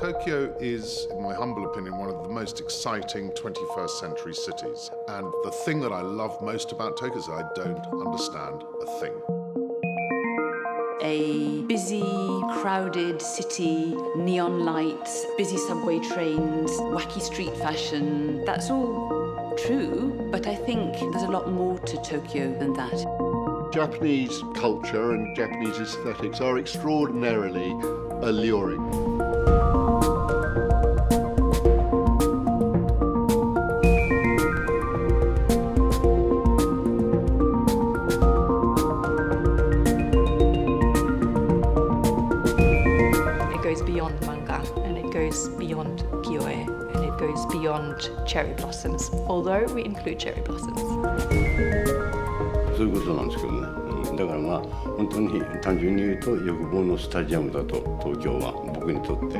Tokyo is, in my humble opinion, one of the most exciting 21st century cities. And the thing that I love most about Tokyo is I don't understand a thing. A busy, crowded city, neon lights, busy subway trains, wacky street fashion. That's all true, but I think there's a lot more to Tokyo than that. Japanese culture and Japanese aesthetics are extraordinarily alluring. Goes beyond manga and it goes beyond gyoe and it goes beyond cherry blossoms, although we include cherry blossoms. そういうことなんですけどね、うんだからまあ本当に単純に言うと欲望のスタジアムだと東京は僕にとって